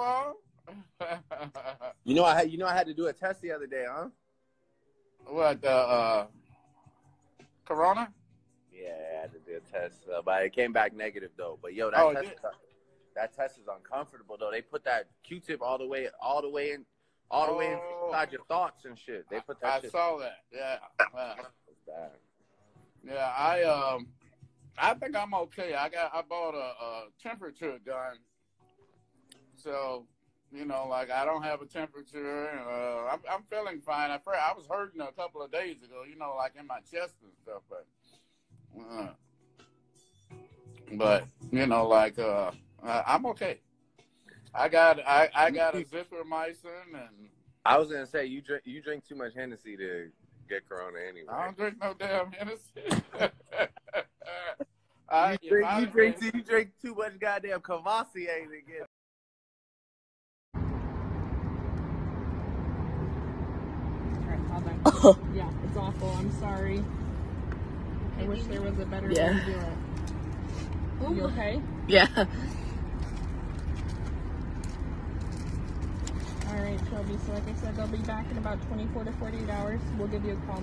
on. You know I had you know I had to do a test the other day, huh? what the uh, Corona? Yeah, I had to do a test, uh, but it came back negative though. But yo, that Oh, test is, that test is uncomfortable though. They put that Q-tip all the way, all the way in, all the way Oh. inside your thoughts and shit. They put that I shit. saw that. Yeah. yeah. Yeah, I um, I think I'm okay. I got I bought a, a temperature gun, so you know, like I don't have a temperature. Uh, I'm I'm feeling fine. I I was hurting a couple of days ago, you know, like in my chest and stuff, but uh, but you know, like uh, I- I'm okay. I got I I got azithromycin and I was gonna say you drink you drink too much Hennessy to get Corona anyway. I don't drink no damn Hennessy. I, you drink, you drink, too, you drink too much goddamn Courvoisier to get. Alright, call back. yeah, it's awful. I'm sorry. I wish there was a better Yeah. way to do it. You okay? Yeah. Alright, Shelby. So like I said, they'll be back in about 24 to 48 hours. We'll give you a call.